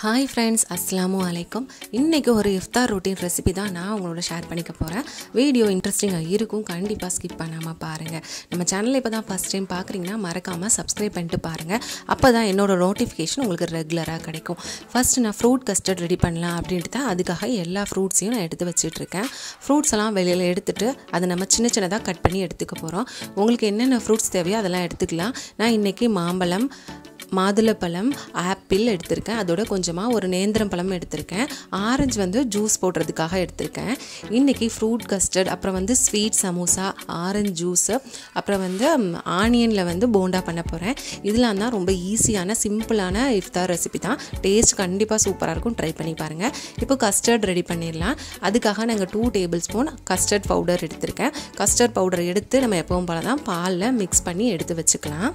Hi friends அஸ்ஸலாமு அலைக்கும் இன்றைக்கி ஒரு இஃப்தார் ரொட்டீன் ரெசிபி தான் நான் உங்களோட ஷேர் பண்ணிக்க போகிறேன் வீடியோ இன்ட்ரெஸ்டிங்காக இருக்கும். கண்டிப்பாக ஸ்கிப் பண்ணாமல் பாருங்கள் நம்ம சேனலில் இப்போ தான் ஃபஸ்ட் டைம் பார்க்குறீங்கன்னா மறக்காமல் சப்ஸ்கிரைப் பண்ணிட்டு பாருங்கள் அப்போ தான் என்னோடய நோட்டிஃபிகேஷன் உங்களுக்கு ரெகுலராக கிடைக்கும். ஃபஸ்ட்டு நான் ஃப்ரூட் கஸ்டர்ட் ரெடி பண்ணலாம் அப்படின்ட்டு தான் அதுக்காக எல்லா ஃப்ரூட்ஸையும் நான் எடுத்து வச்சுட்ருக்கேன். ஃப்ரூட்ஸ் எல்லாம் வெளியில் எடுத்துகிட்டு அதை நம்ம சின்ன சின்னதாக கட் பண்ணி எடுத்துக்க போகிறோம் உங்களுக்கு என்னென்ன ஃப்ரூட்ஸ் தேவையோ அதெல்லாம் எடுத்துக்கலாம். நான் இன்றைக்கி மாம்பழம் மாதுளப்பழம் ஆப்பிள் எடுத்திருக்கேன். அதோட கொஞ்சமாக ஒரு நேந்திரம் பழம் எடுத்திருக்கேன். ஆரஞ்சு வந்து ஜூஸ் போடுறதுக்காக எடுத்திருக்கேன். இன்றைக்கி ஃப்ரூட் கஸ்டர்ட் அப்புறம் வந்து ஸ்வீட் சமோசா ஆரஞ்சு ஜூஸு அப்புறம் வந்து ஆனியனில் வந்து போண்டா பண்ண போகிறேன் இதெல்லாம் தான் ரொம்ப ஈஸியான சிம்பிளான இஃப்தார் ரெசிபி தான். டேஸ்ட் கண்டிப்பாக சூப்பராக இருக்கும். ட்ரை பண்ணி பாருங்கள் இப்போ கஸ்டர்ட் ரெடி பண்ணிடலாம். அதுக்காக நாங்கள் two table spoon custard powder எடுத்திருக்கேன். கஸ்டர்ட் பவுடர் எடுத்து நம்ம எப்பவும் போல தான் பாலில் மிக்ஸ் பண்ணி எடுத்து வச்சுக்கலாம்.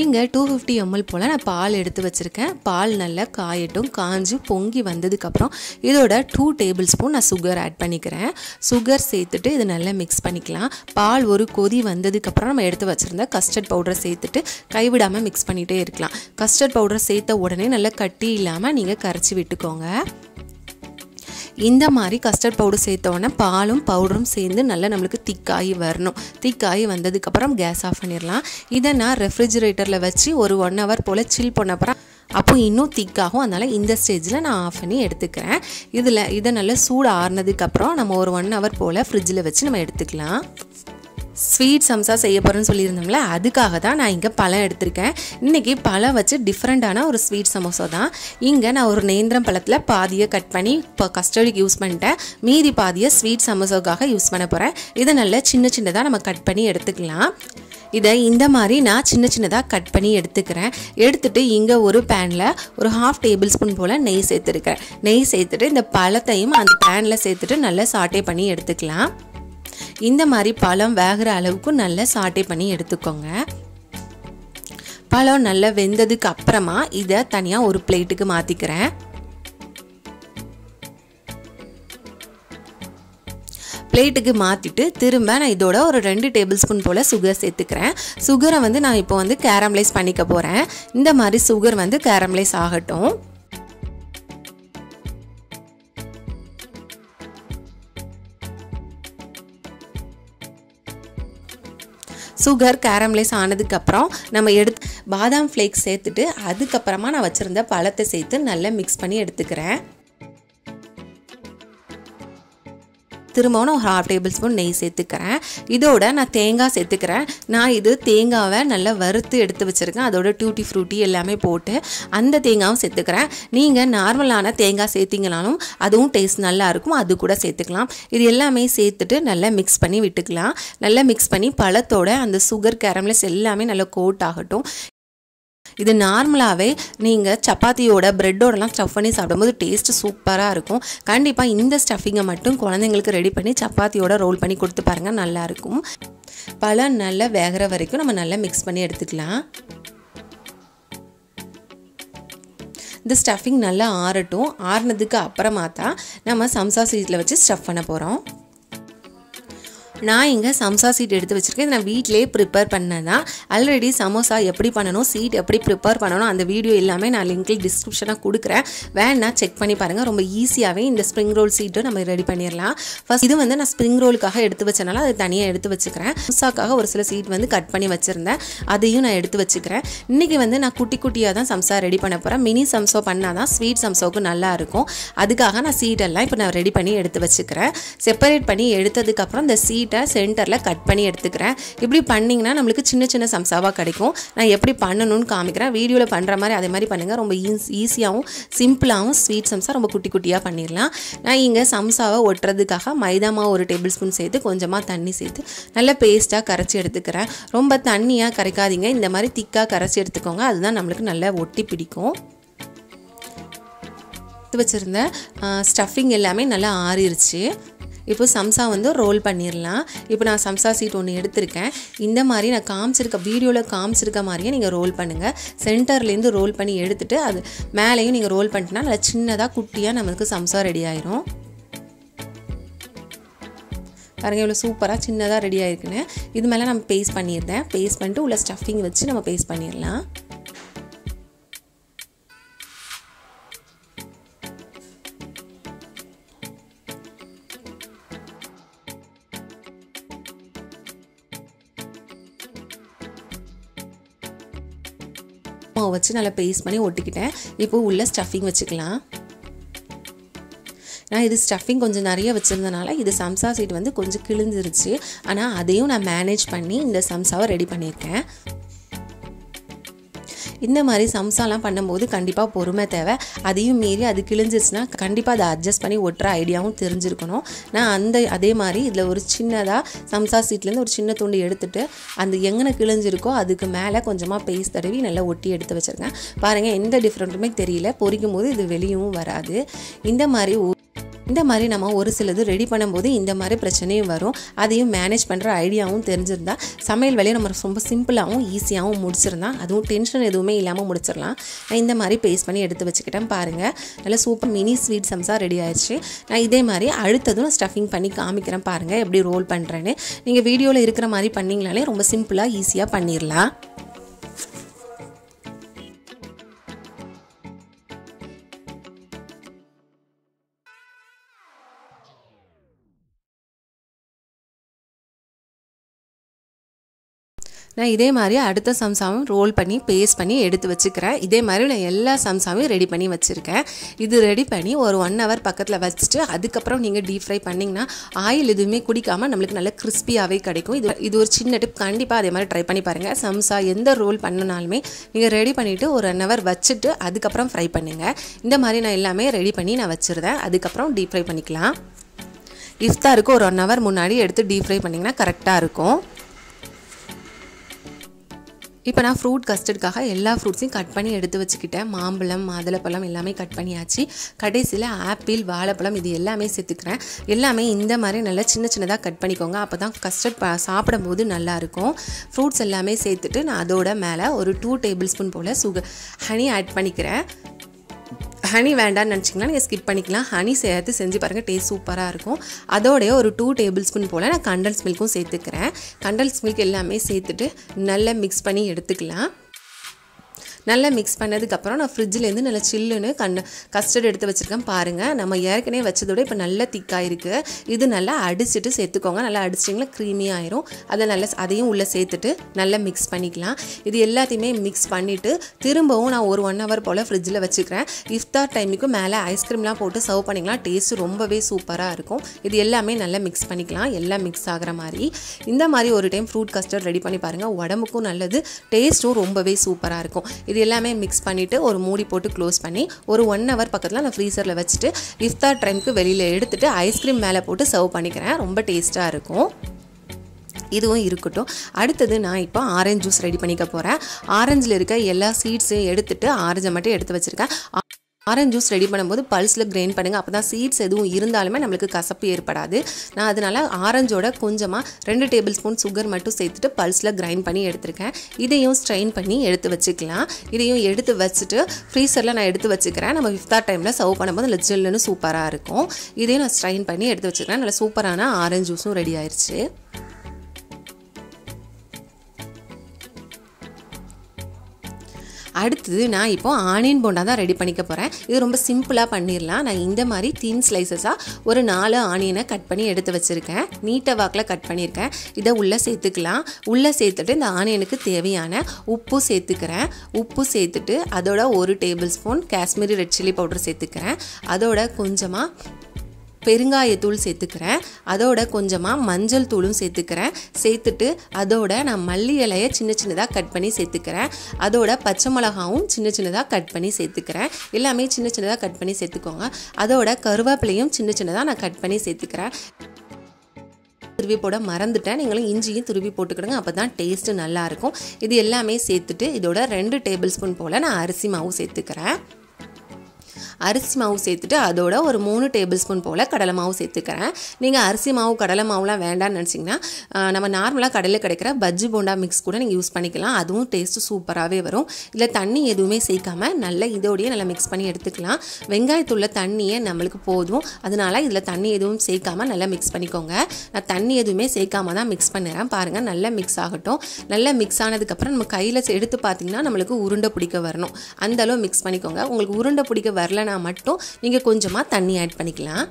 இங்கே டூ ஃபிஃப்டி எம்எல் போல் நான் பால் எடுத்து வச்சுருக்கேன். பால் நல்லா காயட்டும் காஞ்சி பொங்கி வந்ததுக்கப்புறம் இதோட டூ டேபிள் ஸ்பூன் நான் சுகர் ஆட் பண்ணிக்கிறேன். சுகர் சேர்த்துட்டு இது நல்லா மிக்ஸ் பண்ணிக்கலாம். பால் ஒரு கொதி வந்ததுக்கப்புறம் நம்ம எடுத்து வச்சுருந்த கஸ்டர்ட் பவுடரை சேர்த்துட்டு கைவிடாமல் மிக்ஸ் பண்ணிகிட்டே இருக்கலாம். கஸ்டர்ட் பவுடர் சேர்த்த உடனே நல்லா கட்டி இல்லாமல் நீங்கள் கரைச்சி விட்டுக்கோங்க. இந்த மாதிரி கஸ்டர்ட் பவுடர் சேர்த்த உடனே பாலும் பவுடரும் சேர்ந்து நல்லா நம்மளுக்கு திக்காகி வரணும். திக்காகி வந்ததுக்கப்புறம் கேஸ் ஆஃப் பண்ணிடலாம். இதை நான் ரெஃப்ரிஜிரேட்டரில் வச்சு ஒரு ஒன் ஹவர் போல் சில் பண்ணப்புறம் அப்போ இன்னும் திக்காகும் அதனால் இந்த ஸ்டேஜில் நான் ஆஃப் பண்ணி எடுத்துக்கிறேன். இதில் இதை நல்லா சூடு ஆறுனதுக்கப்புறம் நம்ம ஒரு ஒன் ஹவர் போல் ஃப்ரிட்ஜில் வச்சு நம்ம எடுத்துக்கலாம். ஸ்வீட் சம்சா செய்ய போகிறேன்னு சொல்லியிருந்தோம்ல அதுக்காக தான் நான் இங்கே பழம் எடுத்திருக்கேன். இன்றைக்கி பழம் வச்சு டிஃப்ரெண்ட்டான ஒரு ஸ்வீட் சமோசா தான். இங்கே நான் ஒரு நேந்திரம் பழத்தில் பாதியை கட் பண்ணி இப்போ கஸ்டர்டுக்கு யூஸ் பண்ணிட்டேன். மீதி பாதியை ஸ்வீட் சமோசாவுக்காக யூஸ் பண்ண போகிறேன் இதை நல்லா சின்ன சின்னதாக நம்ம கட் பண்ணி எடுத்துக்கலாம். இதை இந்த மாதிரி நான் சின்ன சின்னதாக கட் பண்ணி எடுத்துக்கிறேன். எடுத்துகிட்டு இங்கே ஒரு பேனில் ஒரு ஹாஃப் டேபிள் ஸ்பூன் போல் நெய் சேர்த்துருக்கிறேன். நெய் சேர்த்துட்டு இந்த பழத்தையும் அந்த பேனில் சேர்த்துட்டு நல்லா சாட்டே பண்ணி எடுத்துக்கலாம். இந்த மாதிரி பழம் வேகிற அளவுக்கு நல்லா சாட்டை பண்ணி எடுத்துக்கோங்க. பழம் நல்லா வெந்ததுக்கு அப்புறமா இதை தனியாக ஒரு பிளேட்டுக்கு மாற்றிக்கிறேன் பிளேட்டுக்கு மாற்றிட்டு திரும்ப நான் இதோட ஒரு ரெண்டு டேபிள் ஸ்பூன் போல் சுகர் சேர்த்துக்கிறேன். சுகரை வந்து நான் இப்போ வந்து கேரமலைஸ் பண்ணிக்க போகிறேன் இந்த மாதிரி சுகர் வந்து கேரமலைஸ் ஆகட்டும். சுகர் கேரமலைஸ் ஆனதுக்கப்புறம் நம்ம எடுத்து பாதாம் ஃப்ளேக்ஸ் சேர்த்துட்டு அதுக்கப்புறமா நான் வச்சுருந்த பழத்தை சேர்த்து நல்லா மிக்ஸ் பண்ணி எடுத்துக்கிறேன். திரும்பவும் நான் ஒரு ஹாஃப் டேபிள் ஸ்பூன் நெய் சேர்த்துக்கிறேன். இதோட நான் தேங்காய் சேர்த்துக்கிறேன். நான் இது தேங்காவை நல்லா வறுத்து எடுத்து வச்சுருக்கேன். அதோட டியூட்டி ஃப்ரூட்டி எல்லாமே போட்டு அந்த தேங்காவும் சேர்த்துக்கிறேன். நீங்கள் நார்மலான தேங்காய் சேர்த்திங்கனாலும் அதுவும் டேஸ்ட் நல்லா இருக்கும். அது கூட சேர்த்துக்கலாம். இது எல்லாமே சேர்த்துட்டு நல்லா மிக்ஸ் பண்ணி விட்டுக்கலாம். நல்லா மிக்ஸ் பண்ணி பழத்தோட அந்த சுகர் கேரம்லெஸ் எல்லாமே நல்லா கோட் ஆகட்டும். இது நார்மலாகவே நீங்கள் சப்பாத்தியோட ப்ரெட்டோடலாம் ஸ்டஃப் பண்ணி சாப்பிடும்போது டேஸ்ட் சூப்பராக இருக்கும். கண்டிப்பாக இந்த ஸ்டஃபிங்கை மட்டும் குழந்தைங்களுக்கு ரெடி பண்ணி சப்பாத்தியோட ரோல் பண்ணி கொடுத்து பாருங்கள் நல்லாயிருக்கும் பழம் நல்லா வேகிற வரைக்கும் நம்ம நல்லா மிக்ஸ் பண்ணி எடுத்துக்கலாம். இந்த ஸ்டஃபிங் நல்லா ஆறட்டும். ஆறுனதுக்கு அப்புறமா தான் நம்ம சம்சா சீட்டில் வச்சு ஸ்டஃப் பண்ண போகிறோம் நான் இங்கே சம்சா சீட் எடுத்து வச்சுருக்கேன். நான் வீட்டிலே ப்ரிப்பேர் பண்ணேன்னா ஆல்ரெடி சமோசா எப்படி பண்ணணும் சீட் எப்படி ப்ரிப்பேர் பண்ணணும் அந்த வீடியோ எல்லாமே நான் லிங்கில் டிஸ்கிரிப்ஷனாக கொடுக்குறேன். வேணா செக் பண்ணி பாருங்கள் ரொம்ப ஈஸியாகவே இந்த ஸ்ப்ரிங் ரோல் சீட்டும் நம்ம ரெடி பண்ணிடலாம் ஃபஸ்ட் இது வந்து நான் ஸ்ப்ரிங் ரோலுக்காக எடுத்து வச்சனால அதை தனியாக எடுத்து வச்சுக்கிறேன். சம்சாக்காக ஒரு சில சீட் வந்து கட் பண்ணி வச்சுருந்தேன். அதையும் நான் எடுத்து வச்சுக்கிறேன். இன்றைக்கி வந்து நான் குட்டி குட்டியாக தான் சம்சா ரெடி பண்ண போகிறேன் மினி சம்சோ பண்ணால் தான் ஸ்வீட் சம்சோவுக்கு நல்லா இருக்கும். அதுக்காக நான் சீட்டெல்லாம் இப்போ நான் ரெடி பண்ணி எடுத்து வச்சுக்கிறேன். செப்பரேட் பண்ணி எடுத்ததுக்கப்புறம் இந்த சீட் சீட்டை சென்டரில் கட் பண்ணி எடுத்துக்கிறேன். இப்படி பண்ணிங்கன்னா நம்மளுக்கு சின்ன சின்ன சம்சாவாக கிடைக்கும். நான் எப்படி பண்ணணும்னு காமிக்கிறேன். வீடியோவில் பண்ணுற மாதிரி அதே மாதிரி பண்ணுங்கள் ரொம்ப ஈஸ் ஈஸியாகவும் சிம்பிளாகவும் ஸ்வீட் சம்சா ரொம்ப குட்டி குட்டியாக பண்ணிடலாம் நான் இங்கே சம்சாவை ஒட்டுறதுக்காக மைதா மாவு ஒரு டேபிள் ஸ்பூன் சேர்த்து கொஞ்சமாக தண்ணி சேர்த்து நல்லா பேஸ்ட்டாக கரைச்சி எடுத்துக்கிறேன். ரொம்ப தண்ணியாக கரைக்காதீங்க. இந்த மாதிரி திக்காக கரைச்சி எடுத்துக்கோங்க. அதுதான் நம்மளுக்கு நல்லா ஒட்டி பிடிக்கும். வச்சுருந்த ஸ்டஃபிங் எல்லாமே நல்லா ஆறிடுச்சு இப்போ சம்சா வந்து ரோல் பண்ணிடலாம் இப்போ நான் சம்சா சீட் ஒன்று எடுத்திருக்கேன். இந்த மாதிரி நான் காமிச்சிருக்க வீடியோவில் காமிச்சிருக்க மாதிரியே நீங்கள் ரோல் பண்ணுங்கள் சென்டர்லேருந்து ரோல் பண்ணி எடுத்துகிட்டு அது மேலேயும் நீங்கள் ரோல் பண்ணிட்டுனா நல்லா சின்னதாக குட்டியாக நமக்கு சம்சா ரெடி ஆயிரும். பாருங்க இவ்வளோ சூப்பராக சின்னதாக ரெடி ஆயிருக்குன்னு. இது மேலே நம்ம பேஸ்ட் பண்ணியிருந்தேன் பேஸ்ட் பண்ணிட்டு உள்ள ஸ்டஃபிங் வச்சு நம்ம பேஸ்ட் பண்ணிடலாம் வச்சு நல்லா பேஸ்ட் பண்ணி ஒட்டிக்கிட்டேன். இப்போ உள்ள ஸ்டஃபிங் வச்சுக்கலாம். நான் இது ஸ்டஃபிங் கொஞ்சம் நிறைய வச்சுருந்தனால இது சம்சா சீட் வந்து கொஞ்சம் கிழிஞ்சிருச்சு. ஆனால் அதையும் நான் மேனேஜ் பண்ணி இந்த சம்சாவை ரெடி பண்ணியிருக்கேன். இந்த மாதிரி சம்சாலாம் பண்ணும்போது கண்டிப்பாக பொறுமை தேவை. அதையும் மீறி அது கிழிஞ்சிருச்சுன்னா கண்டிப்பாக அதை அட்ஜஸ்ட் பண்ணி ஒட்டுற ஐடியாவும் தெரிஞ்சிருக்கணும். நான் அந்த அதே மாதிரி இதில் ஒரு சின்னதாக சம்சா சீட்லேருந்து ஒரு சின்ன துண்டு எடுத்துட்டு அந்த எங்கே கிழிஞ்சிருக்கோ அதுக்கு மேலே கொஞ்சமாக பேஸ்ட் தடவி நல்லா ஒட்டி எடுத்து வச்சுருக்கேன். பாருங்கள் எந்த டிஃப்ரெண்ட்டுமே தெரியல. பொரிக்கும் போது இது வெளியவும் வராது. இந்த மாதிரி இந்த மாதிரி நம்ம ஒரு சிலது ரெடி பண்ணும்போது இந்த மாதிரி பிரச்சனையும் வரும். அதையும் மேனேஜ் பண்ணுற ஐடியாவும் தெரிஞ்சிருந்தா சமையல் வேலையை நம்ம ரொம்ப சிம்பிளாகவும் ஈஸியாகவும் முடிச்சிருந்தா அதுவும் டென்ஷன் எதுவுமே இல்லாமல் முடிச்சிடலாம் நான் இந்த மாதிரி பேஸ்ட் பண்ணி எடுத்து வச்சுக்கிட்டேன் பாருங்கள் நல்லா super mini sweet samsa ready ஆயிடுச்சு. நான் இதே மாதிரி அடுத்ததும் ஸ்டஃபிங் பண்ணி காமிக்கிறேன் பாருங்கள் எப்படி ரோல் பண்ணுறேன்னு நீங்கள் வீடியோவில் இருக்கிற மாதிரி பண்ணிங்கனாலே ரொம்ப சிம்பிளாக ஈஸியாக பண்ணிடலாம் நான் இதே மாதிரி அடுத்த சம்சாவும் ரோல் பண்ணி பேஸ்ட் பண்ணி எடுத்து வச்சுக்கிறேன். இதே மாதிரி நான் எல்லா சம்சாவையும் ரெடி பண்ணி வச்சுருக்கேன். இது ரெடி பண்ணி ஒரு ஒன் ஹவர் பக்கத்தில் வச்சுட்டு அதுக்கப்புறம் நீங்கள் டீப் ஃப்ரை பண்ணிங்கன்னா ஆயில் எதுவுமே குடிக்காமல் நம்மளுக்கு நல்ல கிறிஸ்பியாகவே கிடைக்கும். இது இது ஒரு சின்ன டிப் கண்டிப்பாக அதே மாதிரி ட்ரை பண்ணி பாருங்கள் சம்சா எந்த ரோல் பண்ணினாலுமே நீங்கள் ரெடி பண்ணிவிட்டு ஒரு ஒன் ஹவர் வச்சுட்டு அதுக்கப்புறம் ஃப்ரை பண்ணுங்கள் இந்த மாதிரி நான் எல்லாமே ரெடி பண்ணி நான் வச்சுருந்தேன். அதுக்கப்புறம் டீப் ஃப்ரை பண்ணிக்கலாம். இஃப்தாருக்கு ஒரு ஒன் ஹவர் முன்னாடி எடுத்து டீப் ஃப்ரை பண்ணிங்கன்னா கரெக்டாக இருக்கும். இப்போ நான் ஃப்ரூட் கஸ்டர்டுக்காக எல்லா ஃப்ரூட்ஸையும் கட் பண்ணி எடுத்து வச்சுக்கிட்டேன். மாம்பழம் மாதுளப்பழம் எல்லாமே கட் பண்ணியாச்சு. கடைசியில் ஆப்பிள் வாழைப்பழம் இது எல்லாமே சேர்த்துக்கிறேன். எல்லாமே இந்த மாதிரி நல்லா சின்ன சின்னதாக கட் பண்ணிக்கோங்க. அப்போ தான் கஸ்டர்ட் ப சாப்பிடும்போது நல்லாயிருக்கும். ஃப்ரூட்ஸ் எல்லாமே சேர்த்துட்டு நான் அதோட மேலே ஒரு டூ டேபிள் ஸ்பூன் போல் சுகர் ஹனி ஆட் பண்ணிக்கிறேன். ஹனி வேண்டாம்னு நினச்சிங்கன்னா நீங்கள் ஸ்கிப் பண்ணிக்கலாம். ஹனி சேர்த்து செஞ்சு பாருங்கள் டேஸ்ட் சூப்பராக இருக்கும். அதோடைய ஒரு டூ டேபிள் ஸ்பூன் போல் நான் கண்டல்ஸ் மில்க்கும் சேர்த்துக்கிறேன். கண்டல்ஸ் மில்க் எல்லாமே சேர்த்துட்டு நல்லா மிக்ஸ் பண்ணி எடுத்துக்கலாம். நல்லா மிக்ஸ் பண்ணதுக்கப்புறம் நான் ஃப்ரிட்ஜிலேருந்து நல்லா சில்லுன்னு கண் கஸ்டர்ட் எடுத்து வச்சுருக்கேன். பாருங்கள் நம்ம ஏற்கனவே வச்சதோட இப்போ நல்லா திக்காக இருக்குது இது நல்லா அடிச்சுட்டு சேர்த்துக்கோங்க. நல்லா அடிச்சிட்டிங்களா க்ரீமி ஆயிரும். அதை நல்லா அதையும் உள்ளே சேர்த்துட்டு நல்லா மிக்ஸ் பண்ணிக்கலாம். இது எல்லாத்தையுமே மிக்ஸ் பண்ணிவிட்டு திரும்பவும் நான் ஒரு ஒன் ஹவர் போல் ஃப்ரிட்ஜில் வச்சுக்கிறேன். இஃப்தார் டைமுக்கும் மேலே ஐஸ்கிரீம்லாம் போட்டு சர்வ் பண்ணிக்கலாம். டேஸ்ட்டு ரொம்பவே சூப்பராக இருக்கும். இது எல்லாமே நல்லா மிக்ஸ் பண்ணிக்கலாம். எல்லாம் மிக்ஸ் ஆகிற மாதிரி. இந்த மாதிரி ஒரு டைம் ஃப்ரூட் கஸ்டர்ட் ரெடி பண்ணி பாருங்கள் உடம்புக்கும் நல்லது. டேஸ்ட்டும் ரொம்பவே சூப்பராக இருக்கும். இது எல்லாமே மிக்ஸ் பண்ணிவிட்டு ஒரு மூடி போட்டு க்ளோஸ் பண்ணி ஒரு ஒன் ஹவர் பக்கத்தில் நான் ஃப்ரீசரில் வச்சுட்டு இஃப்தார் டைமுக்கு வெளியில் எடுத்துகிட்டு ஐஸ்கிரீம் மேலே போட்டு சர்வ் பண்ணிக்கிறேன். ரொம்ப டேஸ்ட்டாக இருக்கும். இதுவும் இருக்கட்டும். அடுத்தது நான் இப்போ ஆரஞ்சு ஜூஸ் ரெடி பண்ணிக்க போகிறேன் ஆரஞ்சில் இருக்க எல்லா சீட்ஸையும் எடுத்துகிட்டு ஆரஞ்சை மட்டும் எடுத்து வச்சுருக்கேன். ஆரஞ்சு ஜூஸ் ரெடி பண்ணும்போது பல்ஸில் கிரைண்ட் பண்ணுங்கள் அப்போ தான் சீட்ஸ் எதுவும் இருந்தாலுமே நம்மளுக்கு கசப்பு ஏற்படாது. நான் அதனால் ஆரஞ்சோட கொஞ்சமாக ரெண்டு டேபிள் ஸ்பூன் சுகர் மட்டும் சேர்த்துட்டு பல்ஸில் கிரைண்ட் பண்ணி எடுத்திருக்கேன். இதையும் ஸ்ட்ரெயின் பண்ணி எடுத்து வச்சுக்கலாம். இதையும் எடுத்து வச்சுட்டு ஃப்ரீசரில் நான் எடுத்து வச்சுக்கிறேன். நம்ம இஃப்தார் டைமில் சர்வ் பண்ணும்போது நல்ல ஜில்லுன்னு சூப்பராக இருக்கும். இதையும் நான் ஸ்ட்ரெயின் பண்ணி எடுத்து வச்சுக்கிறேன். நல்ல சூப்பரான ஆரஞ்சு ஜூஸும் ரெடி ஆயிடுச்சு அடுத்தது நான் இப்போ ஆனியன் போண்டா தான் ரெடி பண்ணிக்க போகிறேன் இது ரொம்ப சிம்பிளாக பண்ணிடலாம் நான் இந்த மாதிரி தீன் ஸ்லைசஸாக ஒரு நாலு ஆனியனை கட் பண்ணி எடுத்து வச்சுருக்கேன். நீட்டை வாக்கில் கட் பண்ணியிருக்கேன் இதை உள்ளே சேர்த்துக்கலாம். உள்ளே சேர்த்துட்டு இந்த ஆனியனுக்கு தேவையான உப்பு சேர்த்துக்கிறேன். உப்பு சேர்த்துட்டு அதோட ஒரு tablespoon Kashmiri red chilli powder சேர்த்துக்கிறேன். அதோட கொஞ்சமாக பெருங்காயத்தூள் சேர்த்துக்கிறேன். அதோட கொஞ்சமாக மஞ்சள் தூளும் சேர்த்துக்கிறேன். சேர்த்துட்டு அதோட நான் மல்லி இலையை சின்ன சின்னதாக கட் பண்ணி சேர்த்துக்கிறேன். அதோட பச்சை மிளகாவும் சின்ன சின்னதாக கட் பண்ணி சேர்த்துக்கிறேன். எல்லாமே சின்ன சின்னதாக கட் பண்ணி சேர்த்துக்கோங்க. அதோட கருவேப்பிலையும் சின்ன சின்னதாக நான் கட் பண்ணி சேர்த்துக்கிறேன். துருவி போட மறந்துட்டேன். நீங்களும் இஞ்சியும் துருவி போட்டுக்கிடுங்க. அப்போ தான் டேஸ்ட்டு நல்லாயிருக்கும் இது எல்லாமே சேர்த்துட்டு இதோட ரெண்டு டேபிள் ஸ்பூன் போல் நான் அரிசி மாவு சேர்த்துக்கிறேன். அரிசி மாவு சேர்த்துட்டு அதோட ஒரு மூணு டேபிள் ஸ்பூன் போல் கடலை மாவு சேர்த்துக்கிறேன். நீங்கள் அரிசி மாவு கடலை மாவுலாம் வேண்டாம்னு நினச்சிங்கன்னா நம்ம நார்மலாக கடையில் கிடைக்கிற பஜ்ஜி போண்டா மிக்ஸ் கூட நீங்கள் யூஸ் பண்ணிக்கலாம். அதுவும் டேஸ்ட்டு சூப்பராகவே வரும். இதில் தண்ணி எதுவுமே சேர்க்காமல் நல்லா இதோடையே நல்லா மிக்ஸ் பண்ணி எடுத்துக்கலாம். வெங்காயத்துள்ள தண்ணியை நம்மளுக்கு போதும். அதனால் இதில் தண்ணி எதுவும் சேர்க்காமல் நல்லா மிக்ஸ் பண்ணிக்கோங்க. நான் தண்ணி எதுவுமே சேர்க்காம தான் மிக்ஸ் பண்ணுறேன். பாருங்கள் நல்லா மிக்ஸ் ஆகட்டும். நல்லா மிக்ஸ் ஆனதுக்கப்புறம் நம்ம கையில் எடுத்து பார்த்தீங்கன்னா நம்மளுக்கு உருண்டை பிடிக்க வரணும். அந்த அளவு மிக்ஸ் பண்ணிக்கோங்க. உங்களுக்கு உருண்டை பிடிக்க வரலனா மட்டும் நீங்கள் கொஞ்சமாக தண்ணி ஆட் பண்ணிக்கலாம்.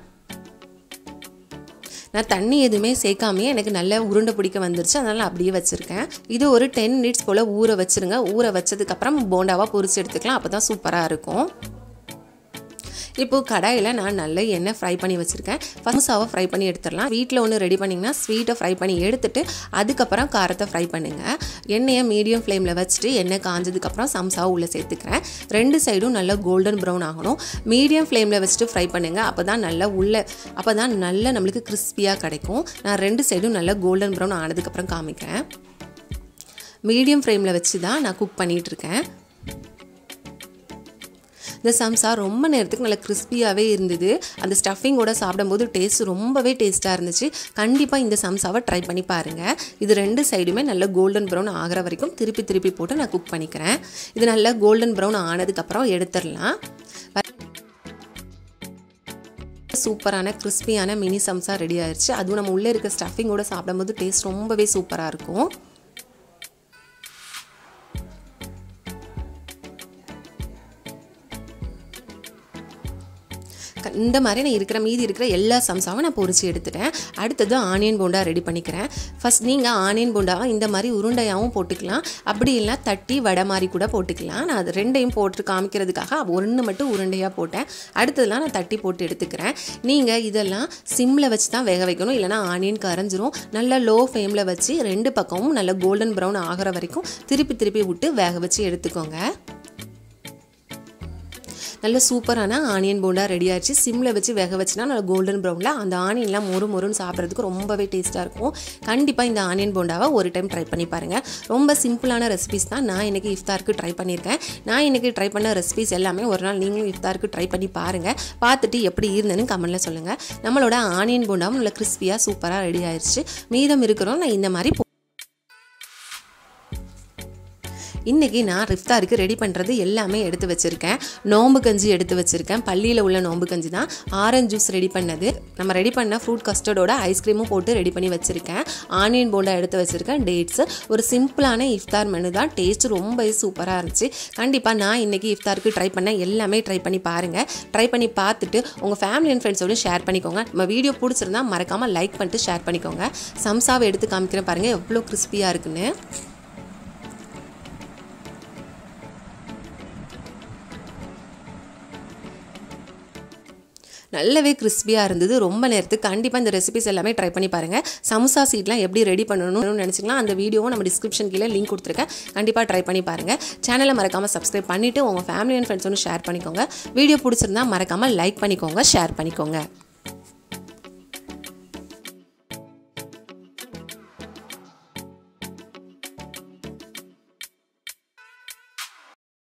நான் தண்ணி எதுவுமே சேர்க்காமே எனக்கு நல்ல உருண்டை பிடிக்க வந்துருச்சு. அதனால் அப்படியே வச்சுருக்கேன். இது ஒரு டென் மினிட்ஸ் போல் ஊற வச்சுருங்க. ஊற வச்சதுக்கப்புறம் போண்டாவாக பொரிச்சு எடுத்துக்கலாம். அப்போ தான் சூப்பராக இருக்கும். இப்போது கடாயில் நான் நல்ல எண்ணெய் ஃப்ரை பண்ணி வச்சுருக்கேன். ஃபர்ஸ்டாவை ஃப்ரை பண்ணி எடுத்துடலாம். வீட்டில் ஒன்று ரெடி பண்ணிங்கன்னா ஸ்வீட்டை ஃப்ரை பண்ணி எடுத்துட்டு அதுக்கப்புறம் காரத்தை ஃப்ரை பண்ணுங்கள் எண்ணெயை மீடியம் ஃப்ளேமில் வச்சுட்டு எண்ணெய் காஞ்சதுக்கப்புறம் சம்சாவை உள்ளே சேர்த்துக்கிறேன். ரெண்டு சைடும் நல்லா கோல்டன் ப்ரௌன் ஆகணும். மீடியம் ஃப்ளேமில் வச்சுட்டு ஃப்ரை பண்ணுங்கள் அப்போ தான் நல்லா உள்ளே அப்போ தான் நல்லா நம்மளுக்கு கிறிஸ்பியாக கிடைக்கும். நான் ரெண்டு சைடும் நல்லா கோல்டன் ப்ரௌன் ஆனதுக்கப்புறம் காமிக்கிறேன். மீடியம் ஃப்ளேமில் வச்சு தான் நான் குக் பண்ணிகிட்ருக்கேன் இந்த சம்சா ரொம்ப நேரத்துக்கு நல்லா கிறிஸ்பியாகவே இருந்தது. அந்த ஸ்டஃபிங்கோட சாப்பிடும்போது டேஸ்ட் ரொம்பவே டேஸ்ட்டாக இருந்துச்சு. கண்டிப்பாக இந்த சம்சாவை ட்ரை பண்ணி பாருங்கள் இது ரெண்டு சைடுமே நல்லா கோல்டன் ப்ரௌன் ஆகிற வரைக்கும் திருப்பி திருப்பி போட்டு நான் குக் பண்ணிக்கிறேன். இது நல்லா கோல்டன் ப்ரௌன் ஆனதுக்கப்புறம் எடுத்துடலாம். சூப்பரான கிறிஸ்பியான மினி சம்சா ரெடி ஆயிடுச்சு அதுவும் நம்ம உள்ளே இருக்க ஸ்டஃபிங்கோட சாப்பிடும்போது டேஸ்ட் ரொம்பவே சூப்பராக இருக்கும். இந்த மாதிரி நான் இருக்கிற மீதி இருக்கிற எல்லா சம்சாவும் நான் பொறிச்சு எடுத்துட்டேன். அடுத்தது ஆனியன் போண்டா ரெடி பண்ணிக்கிறேன். ஃபஸ்ட் நீங்கள் ஆனியன் போண்டாவை இந்த மாதிரி உருண்டையாகவும் போட்டுக்கலாம். அப்படி இல்லை தட்டி வடை மாதிரி கூட போட்டுக்கலாம். நான் அது ரெண்டையும் போட்டு காமிக்கிறதுக்காக ஒன்று மட்டும் உருண்டையாக போட்டேன். அடுத்ததெல்லாம் நான் தட்டி போட்டு எடுத்துக்கிறேன். நீங்கள் இதெல்லாம் சிம்மில் வச்சு தான் வேக வைக்கணும். இல்லைனா ஆனியன் கரைஞ்சிரும். நல்லா லோ ஃப்ளேமில் வச்சு ரெண்டு பக்கமும் நல்லா கோல்டன் ப்ரௌன் ஆகிற வரைக்கும் திருப்பி திருப்பி விட்டு வேக வச்சு எடுத்துக்கோங்க. நல்ல சூப்பரான ஆனியன் போண்டா ரெடி ஆயிடுச்சு. சிம்மில் வச்சு வேக வச்சுனா நல்ல கோல்டன் ப்ரௌனில் அந்த ஆனியன்லாம் மொறு மொறுன்னு சாப்பிட்றதுக்கு ரொம்பவே டேஸ்ட்டாக இருக்கும். கண்டிப்பாக இந்த ஆனியன் போண்டாவை ஒரு டைம் ட்ரை பண்ணி பாருங்கள் ரொம்ப சிம்பிளான ரெசிபிஸ் தான் நான் இன்றைக்கி இஃப்தாருக்கு ட்ரை பண்ணியிருக்கேன் நான் இன்றைக்கி ட்ரை பண்ண ரெசிபிஸ் எல்லாமே ஒரு நாள் நீங்களும் இஃப்தாருக்கு ட்ரை பண்ணி பாருங்கள் பார்த்துட்டு எப்படி இருந்ததுன்னு கமெண்ட்டில் சொல்லுங்கள் நம்மளோட ஆனியன் போண்டாவும் நல்ல கிறிஸ்பியாக சூப்பராக ரெடி ஆயிடுச்சு. மீதம் இருக்கிறோம் நான் இந்த மாதிரி இன்றைக்கி நான் ரிஃப்தாருக்கு ரெடி பண்ணுறது எல்லாமே எடுத்து வச்சுருக்கேன். நோம்பு கஞ்சி எடுத்து வச்சுருக்கேன். பள்ளியில் உள்ள நோம்பு கஞ்சி தான். ஆரஞ்சு ஜூஸ் ரெடி பண்ணது. நம்ம ரெடி பண்ண ஃப்ரூட் கஸ்டர்டோட ஐஸ்கிரீமும் போட்டு ரெடி பண்ணி வச்சுருக்கேன். ஆனியன் போண்டா எடுத்து வச்சுருக்கேன். டேட்ஸ் ஒரு சிம்பிளான இஃப்தார் மெனு தான். டேஸ்ட் ரொம்ப சூப்பராக இருந்துச்சு. கண்டிப்பாக நான் இன்றைக்கி இஃப்தாருக்கு ட்ரை பண்ண எல்லாமே ட்ரை பண்ணி பாருங்கள் ட்ரை பண்ணி பார்த்துட்டு உங்கள் ஃபேமிலி அண்ட் ஃப்ரெண்ட்ஸோட ஷேர் பண்ணிக்கோங்க. நம்ம வீடியோ பிடிச்சிருந்தா மறக்காமல் லைக் பண்ணிட்டு ஷேர் பண்ணிக்கோங்க. சம்சாவை எடுத்து காமிக்கிறேன் பாருங்கள் எவ்வளோ கிறிஸ்பியாக இருக்குன்னு. நல்லாவே கிறிஸ்பியாக இருந்தது. ரொம்ப நேரத்துக்கு கண்டிப்பாக இந்த ரெசிபிஸ் எல்லாமே ட்ரை பண்ணி பாருங்கள் சமுசா சீட்லாம் எப்படி ரெடி பண்ணணும்னு நினச்சிக்கலாம் அந்த வீடியோவும் நம்ம டிஸ்கிரிப்ஷன் கீழே லிங்க் கொடுத்துருக்கேன். கண்டிப்பாக ட்ரை பண்ணி பாருங்கள் சேனலை மறக்காமல் சப்ஸ்கிரைப் பண்ணிவிட்டு உங்கள் ஃபேமிலி அண்ட் ஃப்ரெண்ட்ஸ் ஒன்று ஷேர் பண்ணிக்கோங்க. வீடியோ பிடிச்சிருந்தா மறக்காமல் லைக் பண்ணிக்கோங்க ஷேர் பண்ணிக்கோங்க.